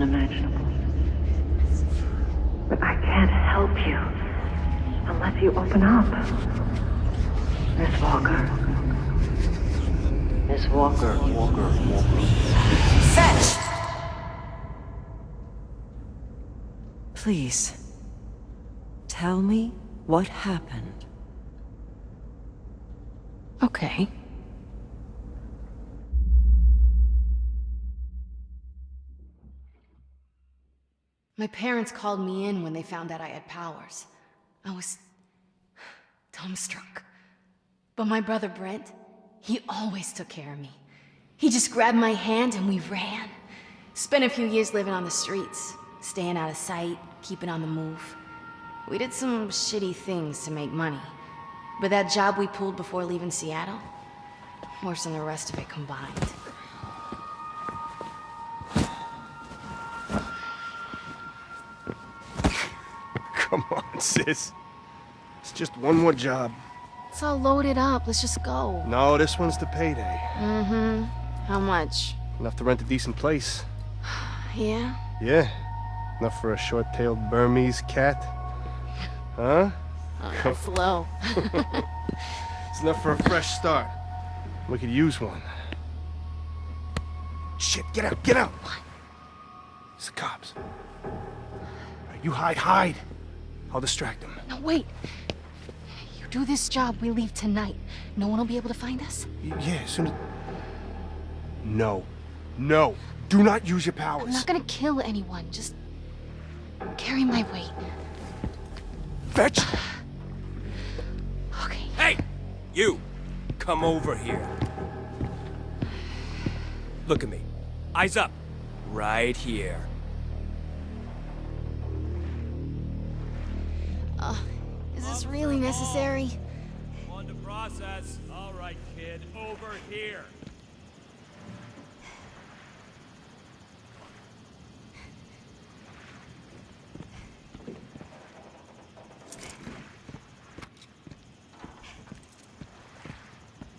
unimaginable. But I can't help you unless you open up. Miss Walker. Miss Walker, Walker, Walker. Fetch! Please, tell me what happened. Okay. My parents called me in when they found out I had powers. I was dumbstruck. But my brother Brent, he always took care of me. He just grabbed my hand and we ran. Spent a few years living on the streets, staying out of sight, keeping on the move. We did some shitty things to make money. But that job we pulled before leaving Seattle, worse than the rest of it combined. Come on, sis. It's just one more job. It's all loaded up. Let's just go. No, this one's the payday. Mm-hmm. How much? Enough to rent a decent place. Yeah? Yeah. Enough for a short-tailed Burmese cat. Huh? Oh, that's low. It's enough for a fresh start. We could use one. Shit, get out, get out! What? It's the cops. Right, you hide, hide. I'll distract them. no, wait. You do this job, we leave tonight. No one will be able to find us? Y- Yeah, as soon as... No. No. Do not use your powers. I'm not gonna kill anyone. Just carry my weight. Fetch! Okay. Hey! You! Come over here. Look at me. Eyes up. Right here. Is this really necessary? On to process. All right, kid. Over here.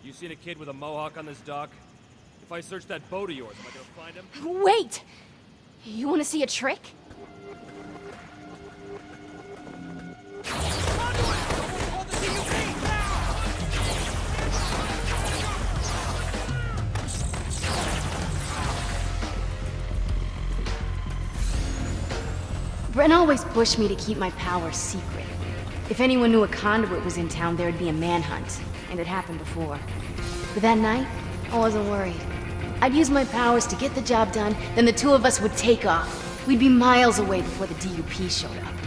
You seen a kid with a mohawk on this dock? If I search that boat of yours, am I gonna find him? Wait! You wanna see a trick? Brent always pushed me to keep my powers secret. If anyone knew a conduit was in town, there'd be a manhunt, and it happened before. But that night, I wasn't worried. I'd use my powers to get the job done, then the two of us would take off. We'd be miles away before the DUP showed up.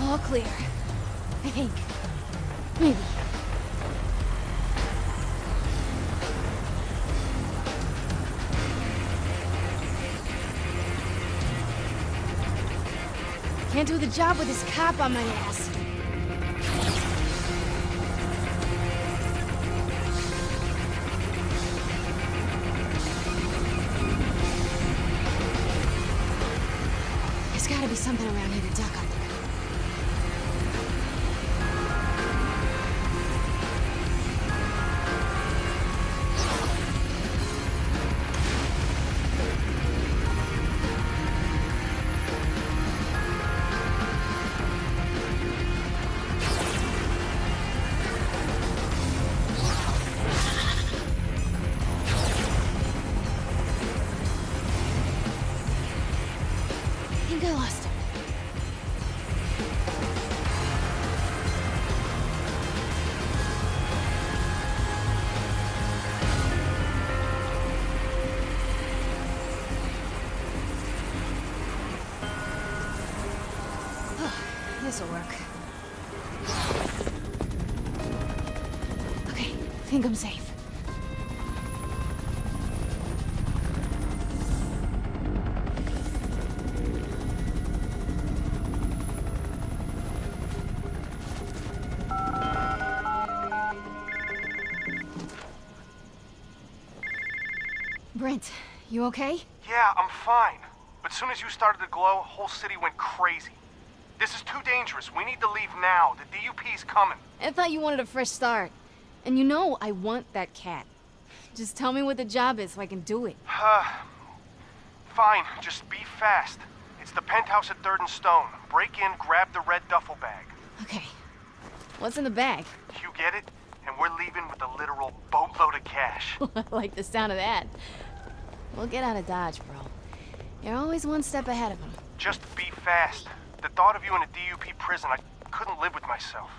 All clear. I think. Maybe. Can't do the job with this cop on my ass. There's gotta be something around here This'll work. Okay, I think I'm safe. Brent, you okay? Yeah, I'm fine. But as soon as you started to glow, whole city went crazy. This is too dangerous. We need to leave now. The DUP's coming. I thought you wanted a fresh start. And you know I want that cat. Just tell me what the job is so I can do it. Uh, fine. Just be fast. It's the penthouse at Third and Stone. Break in, grab the red duffel bag. Okay. What's in the bag? You get it? And we're leaving with a literal boatload of cash. I like the sound of that. We'll get out of Dodge, bro. You're always one step ahead of them. Just be fast. The thought of you in a DUP prison, I couldn't live with myself.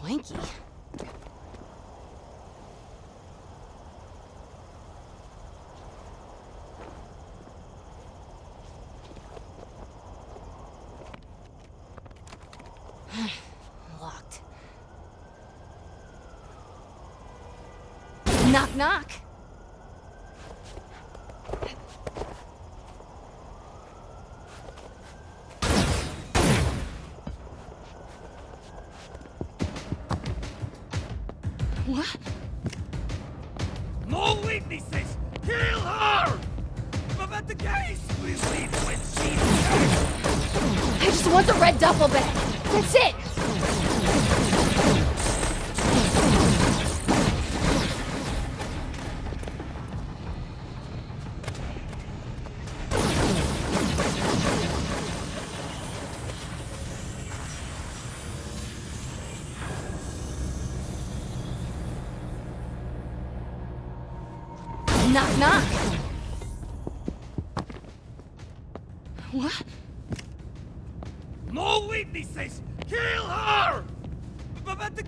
swanky.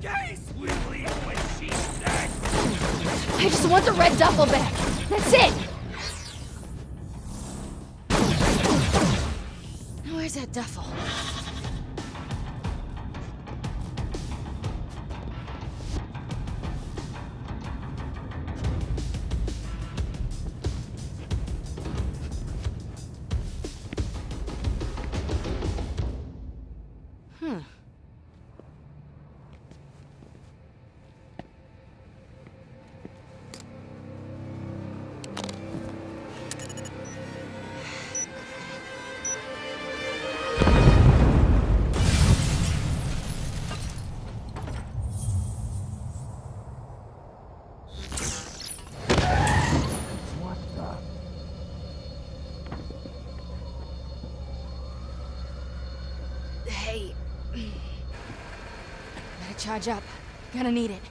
I just want the red duffel bag. That's it. Where's that duffel? Gonna need it.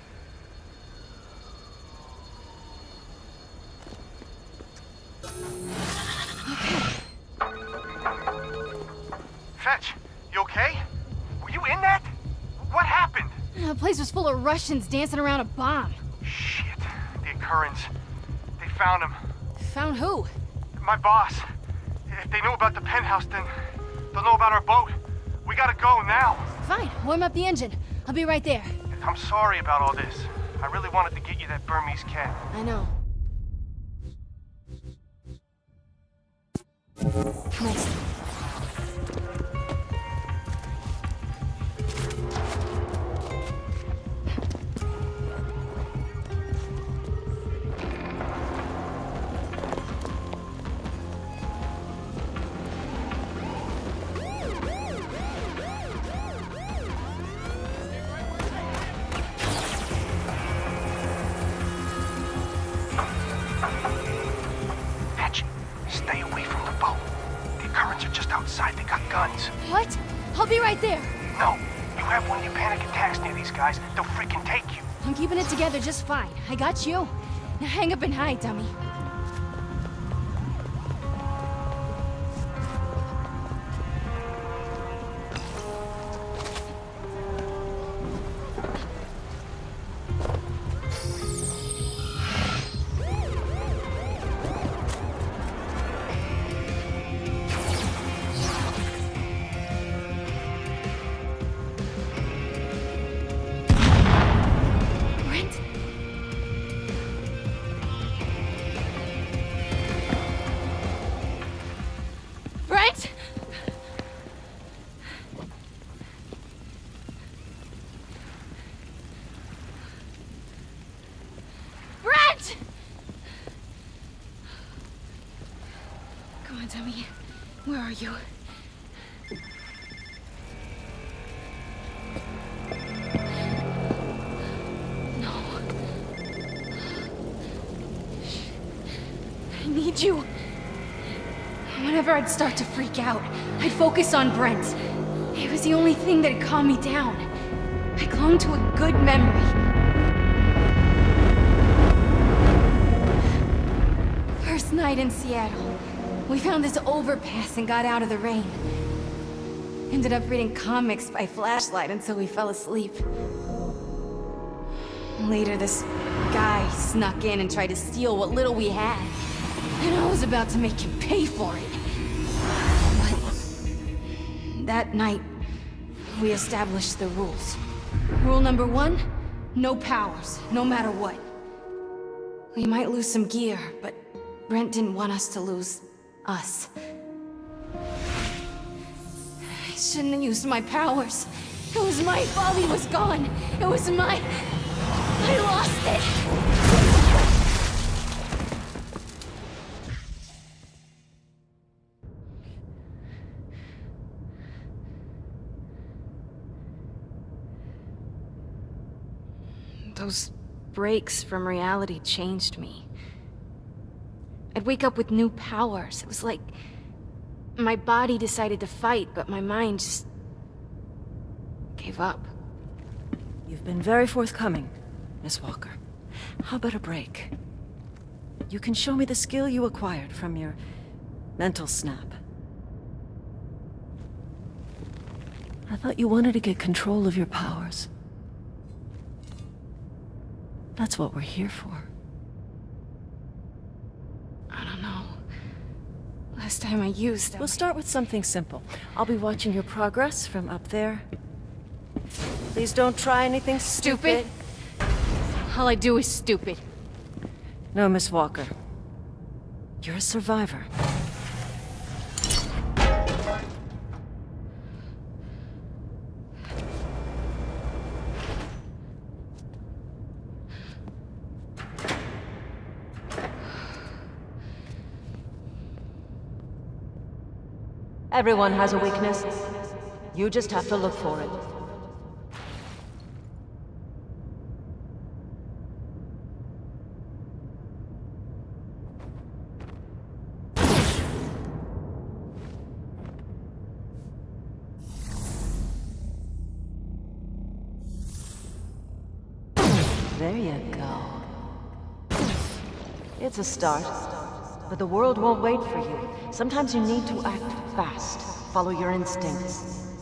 Fetch, you okay? Were you in that? What happened? The place was full of Russians dancing around a bomb. Shit. The Akurians. They found him. Found who? My boss. If they knew about the penthouse, then they'll know about our boat. We gotta go now. Fine, warm up the engine. I'll be right there. I'm sorry about all this. I really wanted to get you that Burmese cat. I know. You. Now hang up and hide, dummy. Are you? No. I need you. Whenever I'd start to freak out, I'd focus on Brent. It was the only thing that'd calm me down. I clung to a good memory. First night in Seattle, we found this overpass and got out of the rain. Ended up reading comics by flashlight until we fell asleep. Later, this guy snuck in and tried to steal what little we had. And I was about to make him pay for it. But that night, we established the rules. Rule number one, no powers, no matter what. We might lose some gear, but Brent didn't want us to lose us. I shouldn't have used my powers. It was my fault he was gone. It was my... I lost it! Those breaks from reality changed me. I'd wake up with new powers. It was like... My body decided to fight, but my mind just... gave up. You've been very forthcoming, Miss Walker. How about a break? You can show me the skill you acquired from your mental snap. I thought you wanted to get control of your powers. That's what we're here for. I don't know. Last time I used them... We'll start with something simple. I'll be watching your progress from up there. Please don't try anything stupid. Stupid? All I do is stupid. No, Miss Walker. You're a survivor. Everyone has a weakness. You just have to look for it. There you go. It's a start. But the world won't wait for you. Sometimes you need to act fast. Follow your instincts.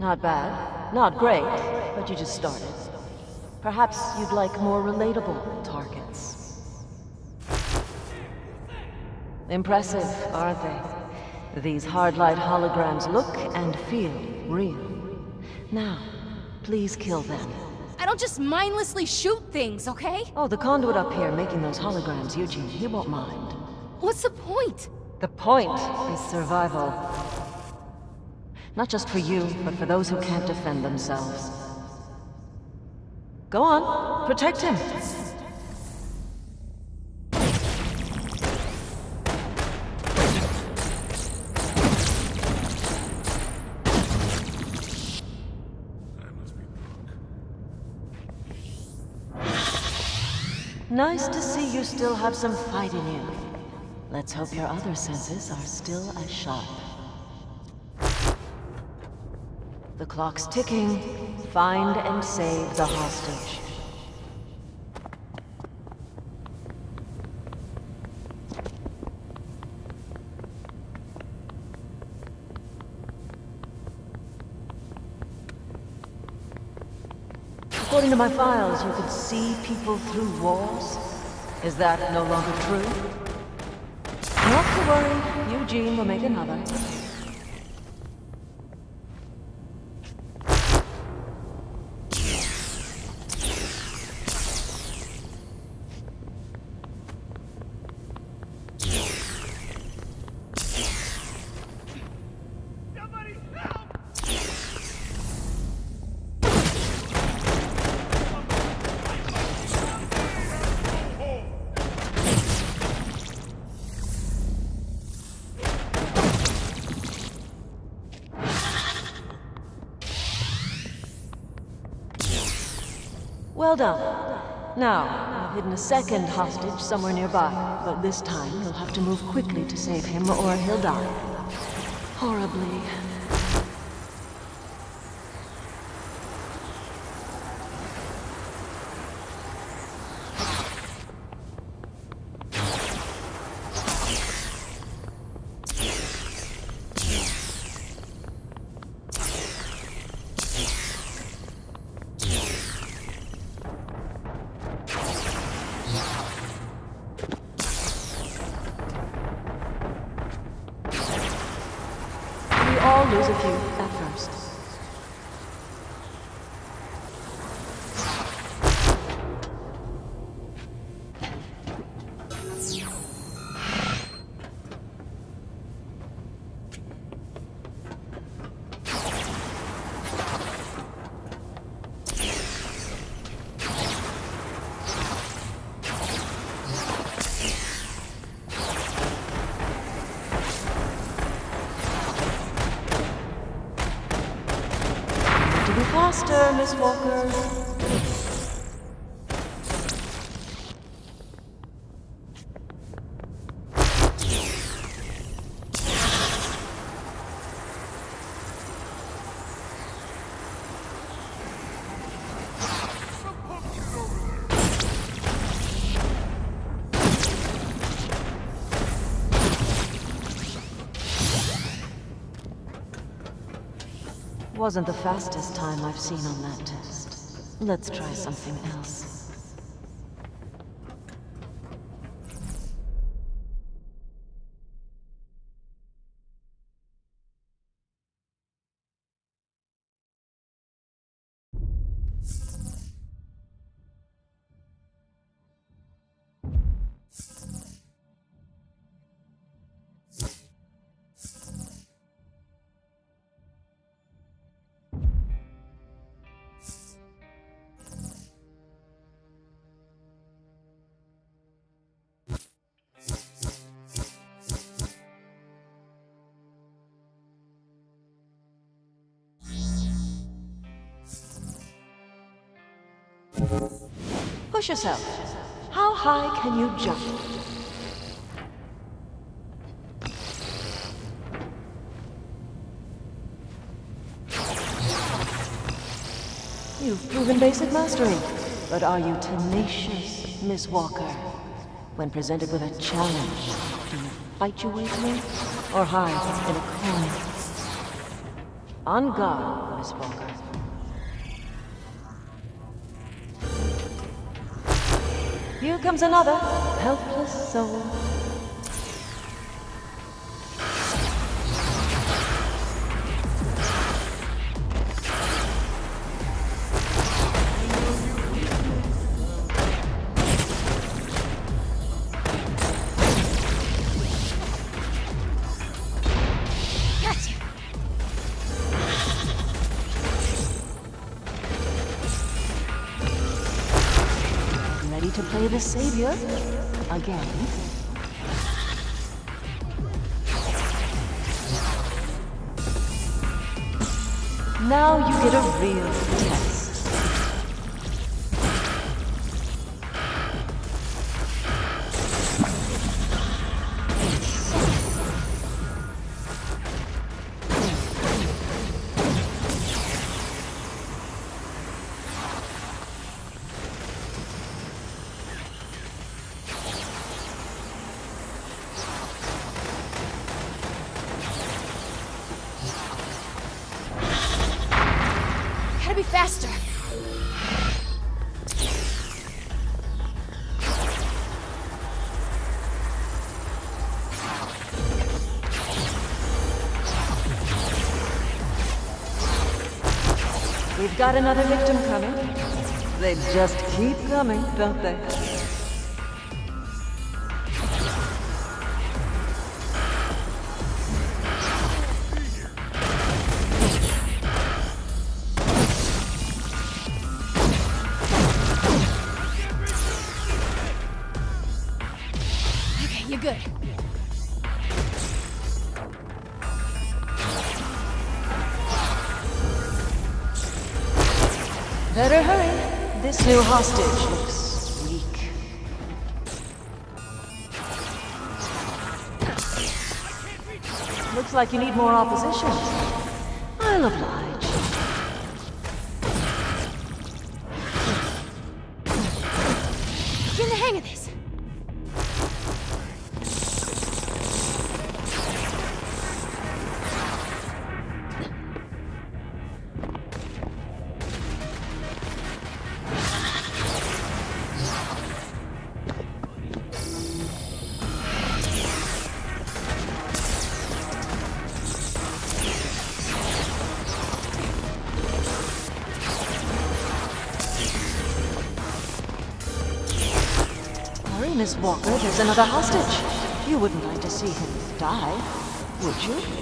Not bad. Not great, but you just started. Perhaps you'd like more relatable targets. Impressive, aren't they? These hard light holograms look and feel real. Now, please kill them. I don't just mindlessly shoot things, okay? Oh, the conduit up here making those holograms, Eugene, he won't mind. What's the point? The point is survival. Not just for you, but for those who can't defend themselves. Go on, protect him. Nice to see you still have some fight in you. Let's hope your other senses are still as sharp. The clock's ticking. Find and save the hostage. According to my files, you could see people through walls. Is that no longer true? Not to worry, Eugene will make another. Well done. Now, I've hidden a second hostage somewhere nearby, but this time you'll have to move quickly to save him or he'll die. Horribly. Lose a few faster, Walker. Wasn't the fastest time I've seen on that test. Let's try something else. Push yourself. How high can you jump? You've proven basic mastery, but are you tenacious, Miss Walker? When presented with a challenge, do you fight your way through, or hide in a corner? On guard, Miss Walker. Here comes another helpless soul. Savior? Again? Now you get a real test. Got another victim coming. They just keep coming, don't they? Like you need more opposition. I'll oblige. Get in the hang of this! Miss Walker, there's another hostage. You wouldn't like to see him die, would you?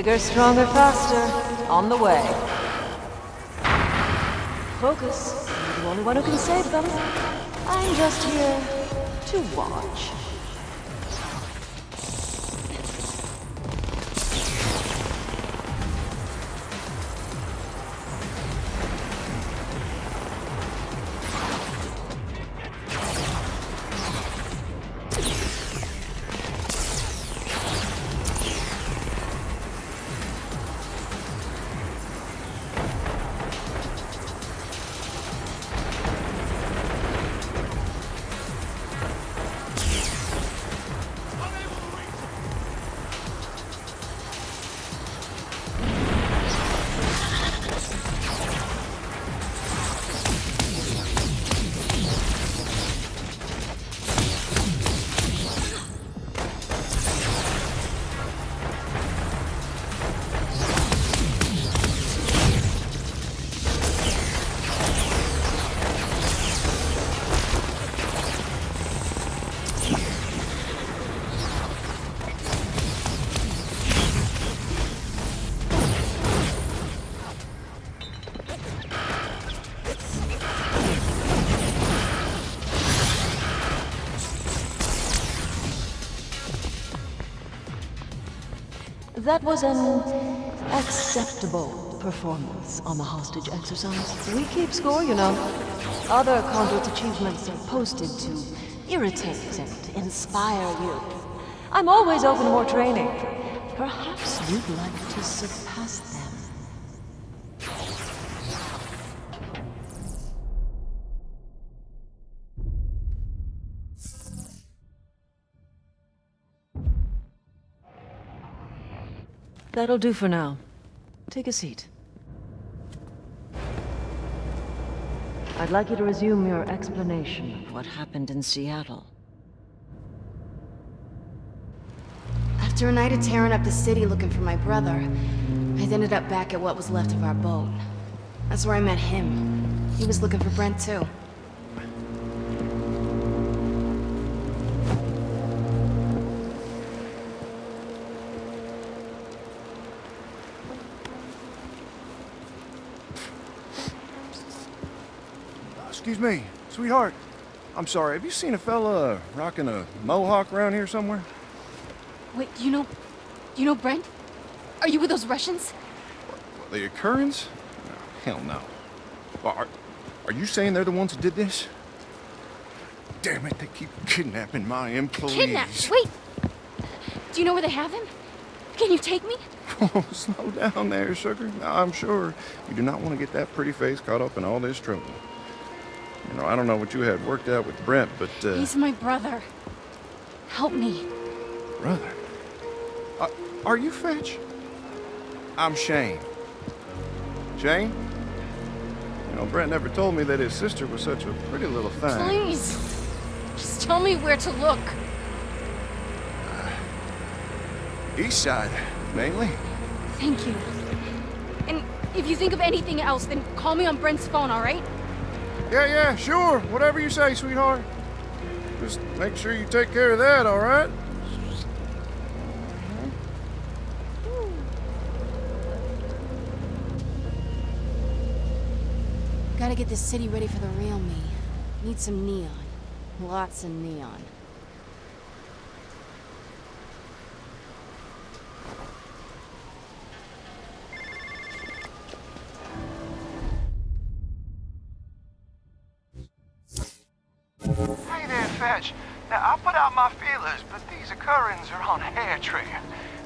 Bigger, stronger, faster. On the way. Focus. You're the only one who can save them. I'm just here to watch. That was an acceptable performance on the hostage exercise. We keep score, you know. Other Conduit's achievements are posted to irritate and inspire you. I'm always open to more training. Perhaps you'd like to surpass That'll do for now. Take a seat. I'd like you to resume your explanation of what happened in Seattle. After a night of tearing up the city looking for my brother, I ended up back at what was left of our boat. That's where I met him. He was looking for Brent too. Excuse me, sweetheart. I'm sorry, have you seen a fella uh, rocking a mohawk around here somewhere? Wait, do you know... Do you know Brent? Are you with those Russians? The Akurians? No, hell no. Are, are you saying they're the ones who did this? Damn it, they keep kidnapping my employees. Kidnap! Wait! Do you know where they have him? Can you take me? Oh, slow down there, sugar. I'm sure you do not want to get that pretty face caught up in all this trouble. I don't know what you had worked out with Brent, but, uh... He's my brother. Help me. Brother? Uh, are you Fetch? I'm Shane. Shane? You know, Brent never told me that his sister was such a pretty little thing. Please. Just tell me where to look. East side, mainly. Thank you. And if you think of anything else, then call me on Brent's phone, all right? Yeah, yeah, sure. Whatever you say, sweetheart. Just make sure you take care of that, all right? Gotta get this city ready for the real me. Need some neon. Lots of neon. Fetch. Now, I put out my feelers, but these Akurians are on a hair trigger.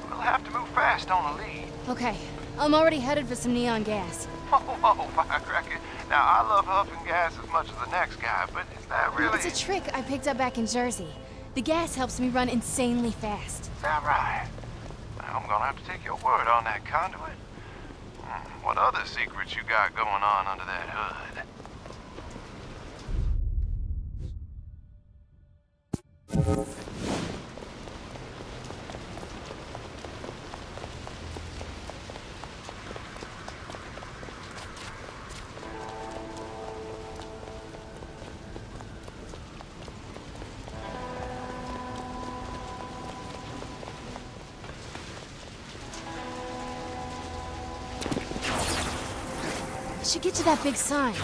We'll have to move fast on a lead. Okay, I'm already headed for some neon gas. Whoa, whoa, firecracker. Now, I love huffing gas as much as the next guy, but is that really... It's a trick I picked up back in Jersey. The gas helps me run insanely fast. Is that right? I'm gonna have to take your word on that conduit. Hmm, What other secrets you got going on under that hood? Should get to that big sign.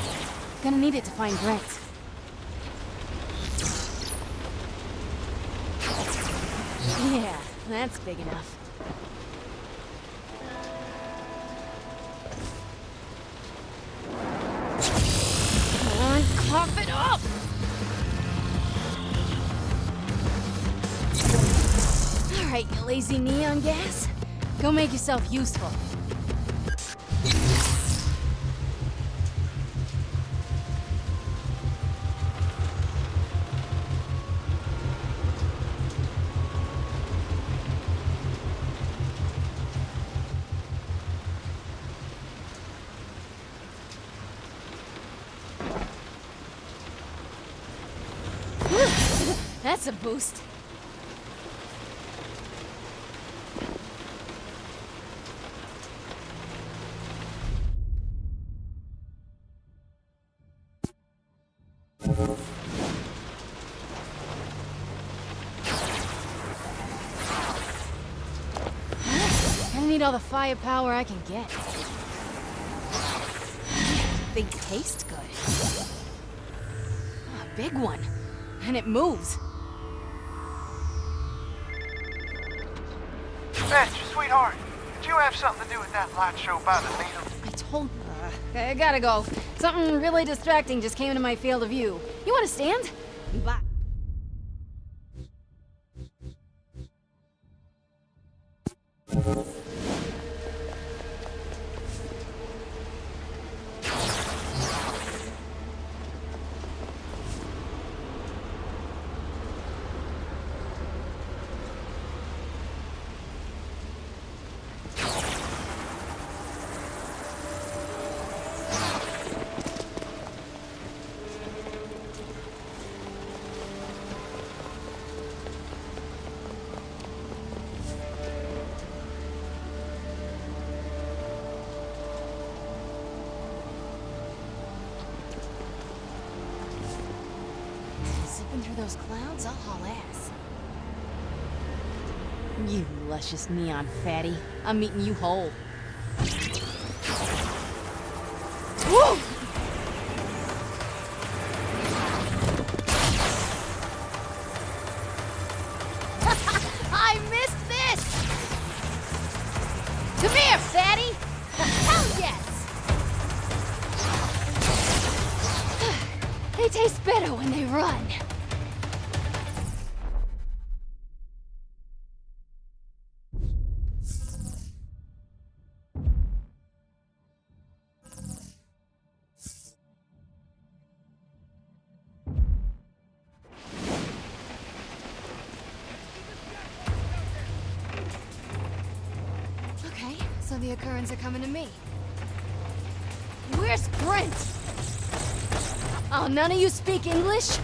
Gonna need it to find Brent. Yeah, that's big enough. It up! Alright, you lazy neon gas. Go make yourself useful. I need all the firepower I can get. They taste good. A big one. And it moves. That light show by the needle? I told... Uh, I gotta go. Something really distracting just came into my field of view. You wanna stand? Bye. Luscious neon fatty. I'm meeting you whole. Woo! I missed this! Come here, fatty! Hell yes! they taste better when they run. So are coming to me. Where's Brent? Oh, none of you speak English?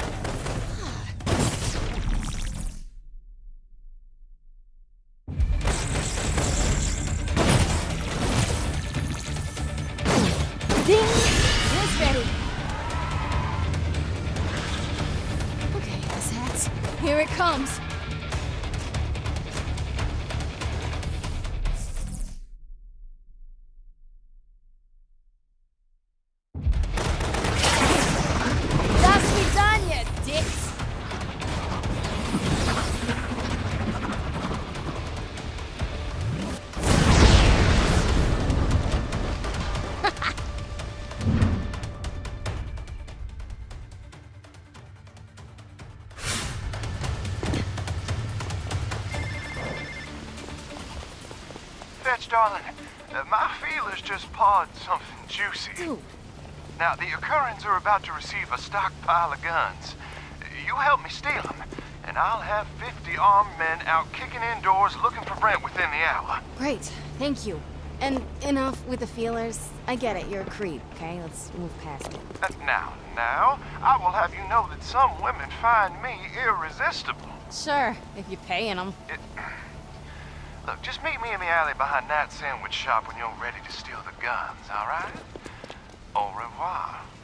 Darling, uh, my feelers just pawed something juicy. Dude, Now, the Akurians are about to receive a stockpile of guns. You help me steal them, and I'll have 50 armed men out kicking indoors looking for Brent within the hour. great. Thank you. And enough with the feelers. I get it, you're a creep, okay? Let's move past it. Uh, now, now, I will have you know that some women find me irresistible. Sure, if you're paying them. It, look, just meet me in the alley behind that sandwich shop when you're ready to steal the guns, all right? Au revoir.